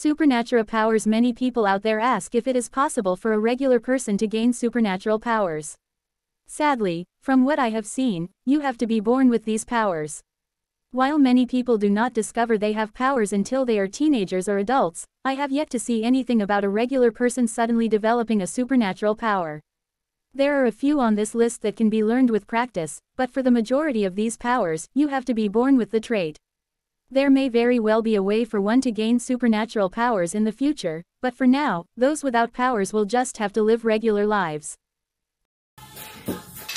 Supernatural powers Many people out there ask if it is possible for a regular person to gain supernatural powers. Sadly, from what I have seen, you have to be born with these powers. While many people do not discover they have powers until they are teenagers or adults, I have yet to see anything about a regular person suddenly developing a supernatural power. There are a few on this list that can be learned with practice, but for the majority of these powers, you have to be born with the trait. There may very well be a way for one to gain supernatural powers in the future, but for now, those without powers will just have to live regular lives.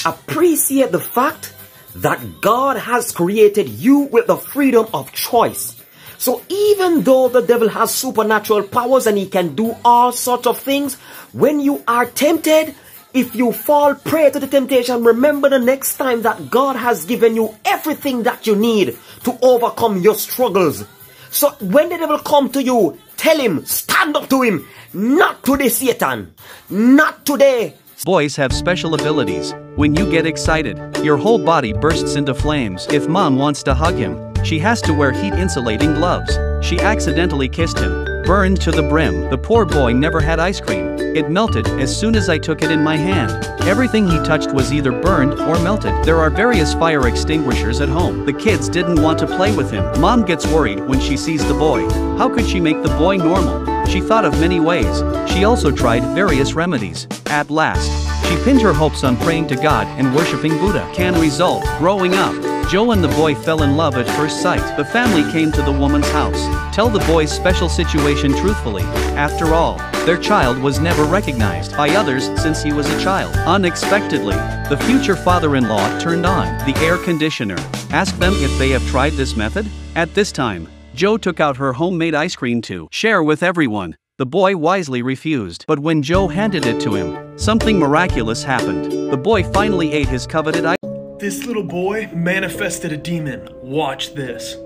Appreciate the fact that God has created you with the freedom of choice. So even though the devil has supernatural powers and he can do all sorts of things, when you are tempted, if you fall prey to the temptation, remember the next time that God has given you everything that you need to overcome your struggles. So when the devil come to you, tell him, stand up to him, not today Satan, not today. Boys have special abilities. When you get excited, your whole body bursts into flames. If mom wants to hug him, she has to wear heat insulating gloves. She accidentally kissed him, burned to the brim. The poor boy never had ice cream. It melted as soon as I took it in my hand. Everything he touched was either burned or melted. There are various fire extinguishers at home. The kids didn't want to play with him. Mom gets worried when she sees the boy. How could she make the boy normal? She thought of many ways. She also tried various remedies. At last, she pinned her hopes on praying to God and worshipping Buddha. Can result. Growing up, Joe and the boy fell in love at first sight. The family came to the woman's house. Tell the boy's special situation truthfully. After all, their child was never recognized by others since he was a child. Unexpectedly, the future father-in-law turned on the air conditioner. Ask them if they have tried this method. At this time, Joe took out her homemade ice cream to share with everyone. The boy wisely refused. But when Joe handed it to him, something miraculous happened. The boy finally ate his coveted ice This little boy manifested a demon. Watch this.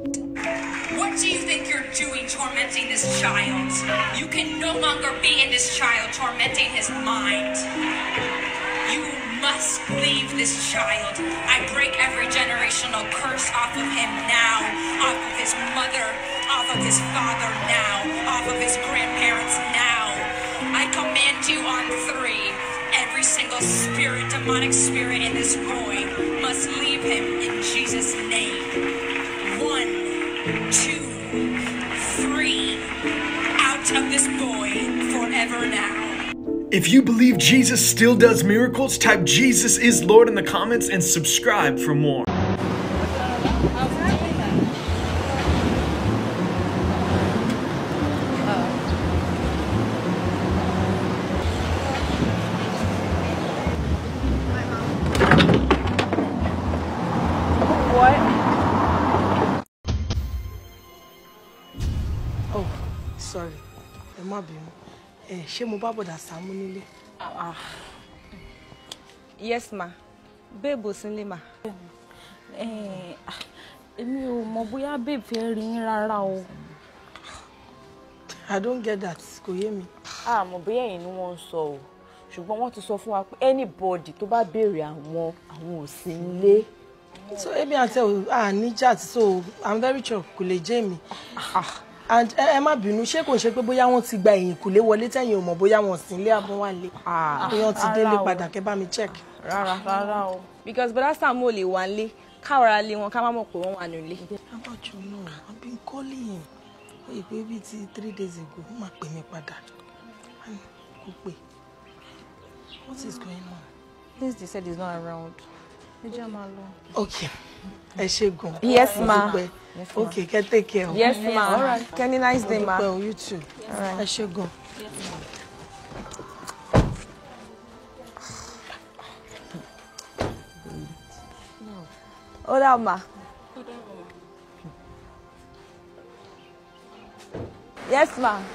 What do you think you're doing tormenting this child? You can no longer be in this child tormenting his mind. You must leave this child. I break every generational curse off of him now, off of his mother, off of his father now, off of his grandparents now. I command you on single spirit, demonic spirit in this boy must leave him in Jesus' name. One, two, three. Out of this boy forever now. If you believe Jesus still does miracles, type Jesus is Lord in the comments and subscribe for more. Má bínú ẹ ṣé mo bá bọ̀dà Sàámú nílé. yes ma babe ò sí nílé ma. Eh, ah, èmi ò mọ bóyá babe fẹ́ rí yín rárá o. i don't get that kò yé mi. àmọ́ bóyá ẹ̀yin ni wọ́n ń sọ o ṣùgbọ́n wọ́n ti sọ fún wa pé anybody tó bá béèrè àwọn àwọn ò sí nílé. so ebi àti ẹ à ní chat so i'm very sure kò lè jẹ́ mi. And ẹ má bínú ṣé kò ń ṣe pé bóyá wọ́n ti gba ẹ̀yìn kùlé wọlé tẹ̀yìn ò mọ̀ bóyá wọ́n sì ń lé àbọ̀ wà lé. bóyá wọ́n ti délé padà kẹ́ bá mi check. rárá rárá o. because bọ́dá Sàámú ò lè wà nílé káwọ́ra lé wọn ká má mọ̀ pé wọ́n wà nílé. abájọ náà i've been calling him pé bíi ti three days ago ó máa pè mí padà kò pè what is going on. Since they said he's not around. Ẹ jẹ́ máa lọ. okay ẹ ṣe gan. Yes, ma. Yes, ma. okay kẹ́ take care o. Yes, ma. All right. Kenny, nice day, ma. Mo dúpẹ́ o, you too. All right. ẹ ṣe gan. Ó dà ma. Yes, ma.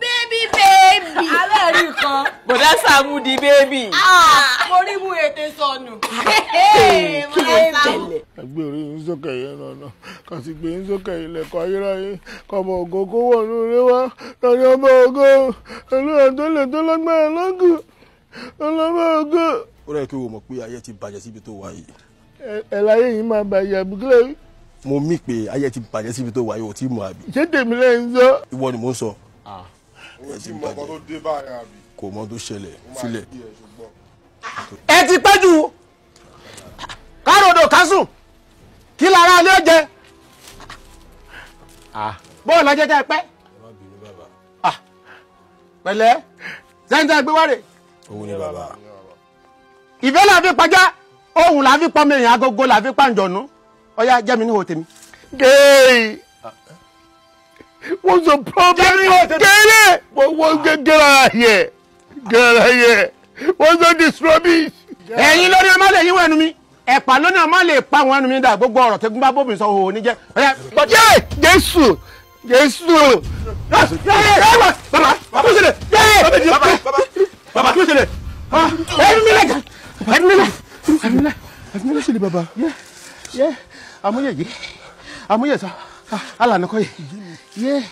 Baby baby. Alẹ́ rí kan. Bọ̀dá Sàámú di bébì. Mo rí mú ètè sọnù. Kí ló ń tẹ̀lé? ẹgbẹ́ orí yín sókè yẹn lọ́nà kà sì gbé yín sókè ilẹ̀kùn ayérayé kọ́mọ ògo kó wọ̀nú ilé wá lọ́ní ọmọ ògo olúwa tó lè tó lágbára lọ́gùn ọlọ́mọ ògo. ó rẹ̀ kí o mọ̀ pé ayé ti bàjẹ́ síbi tó wà yìí ẹ láyé yìí máa bàjẹ́ àbúkílẹ̀ rí. mo mí pé ayé ti bàjẹ́ síbi tó wà yóò tí mọ̀ àbí. ṣé tèmi lẹ́yìn sọ. ìwọ ni mò ń sọ. Ó ti mọ ọkọ tó dé báyìí àbí. kò mọ tó ṣẹlẹ̀ sílẹ̀. ẹ ti pẹ́ jù. Káròdò kásùn kí lára ilé jẹ? Bọ́ọ̀lù ọjọ́ tẹ́ ẹ pẹ́? Pẹ̀lẹ́. Sẹ́ńtẹ́ gbé wárè òun ni bàbá. ìfẹ́ là fi pàjá ohun là fi pọ́nmi èèyàn agogo là fi pàǹjọ̀nù ọ̀yá jẹ́mi tèmi. Gay! What's the problem? Gay! What was get get out of here? Get out of here! What's all this rubbish? ẹ̀yin lórí ọmọ lè yín wẹ̀nu mi ẹ̀pà lónìí ọmọ lè pa àwọn ẹnu mi dà gbogbo ọ̀rọ̀ tẹ́gun bá bóbi sọ òhò níjẹ́. Jẹ́ Jésù! Jésù! bàbá bàbá tó ṣẹlẹ̀ bàbá tó ṣẹlẹ̀ ẹ̀mí mi lẹ̀ ẹ̀mí mi lẹ̀ ẹ̀mí mi lẹ̀ ẹ̀mí mi lẹ̀ ṣẹlẹ̀ bàbá. yẹ amúyẹ yìí amúyẹ sọ alànà kọ yìí yẹ.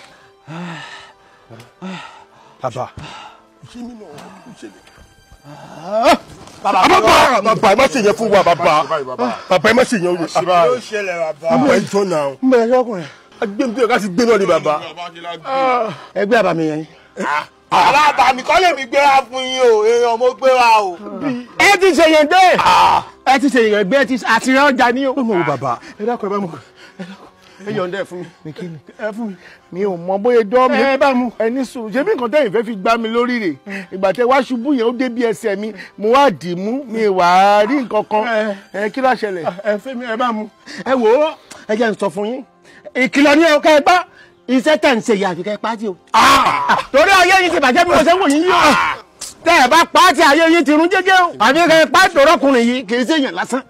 bàbá. Bàbá bàbá ẹ má ṣe yẹn fún wa bàbá bàbá ẹ má ṣe yẹn o bàbá? bàbá ẹ jọ náà. n bẹ̀rẹ̀ ṣe ọkùnrin. agbẹ́ntu yẹn ká ti gbé náà ni bàbá. ẹgbẹ́ àbàmì yẹn. Alábàámi kọ́ lèmi gbéra fún yín o, èèyàn mo gbéra o. ẹ ti ṣe yẹn gbé ẹ ti ṣe yẹn gbé ẹ ti àti ọjà ní o. ó mọ̀ wò bàbá. ẹ dákun ẹ bá mu ẹ yọ̀ǹda ẹ fún mi. ẹ fún mi. mi ò mọ bóyá dán mi. ẹ bá mu. ẹni sùn ṣé bí nǹkan tẹ́yìn fẹ́ fi gbá mi lórí rẹ̀ ìgbà tẹ wá ṣubú yẹn ó dé bí ẹsẹ̀ mi mo wá dì í mú mi wà á rí nǹkan kan ẹ kí ló ṣẹlẹ̀. ẹ fẹ́ mi ẹ bá mu. ẹ wò ó ẹ jẹ́ n sọ fún yín ìkìlọ̀ ni ẹ ká ẹ bá iṣẹ́ tẹ̀ ń ṣe yìí àfi ká ẹ pàtì o. torí ayé yín ti bàjẹ́ bí mo ṣe ń wò yín yìí o. tẹ́ ẹ bá pàtì ayé yín ti rún jẹ́jẹ́ o. àfi ká ẹ pàtì òrọ́kùnrin yìí kì í ṣe èèyàn lásán.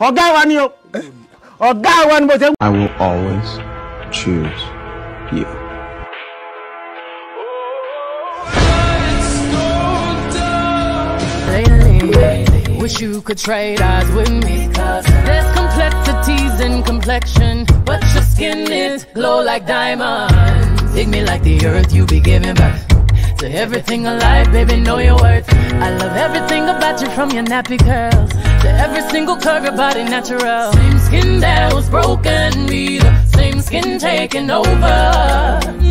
ọ̀gá wa ni o ọ̀gá wa ni mo ṣe ń. I will always choose you. Wish you could trade eyes with me. Cause there's complexities in complexion, but your skin is glow like diamonds. Dig me like the earth, you be giving birth. To everything alive, baby, know your worth. I love everything about you from your nappy curls to every single curve, your body natural. Same skin that was broken, be the same skin taking over.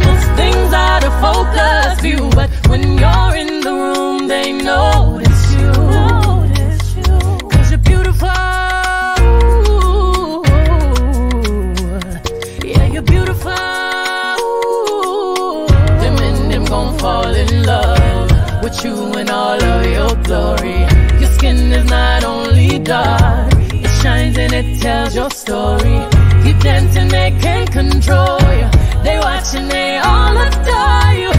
Most things out of focus view, but when you're in the room, they notice tells your story. Keep dancing, they can't control you. They watching, they all adore you.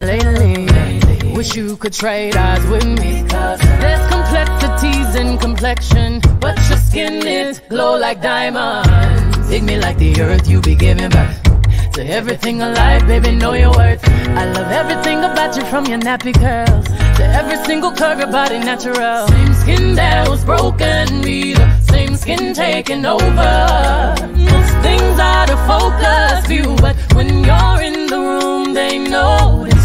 Lately, wish you could trade eyes with me. Cause there's complexities in complexion, but your skin is glow like diamonds. Dig me like the earth, you be giving birth. To everything alive, baby, know your worth. I love everything about you from your nappy curls to every single curve, your body natural. Same skin that was broken, be the same skin taking over. Most Things out of focus, view, but when you're in the room, they notice.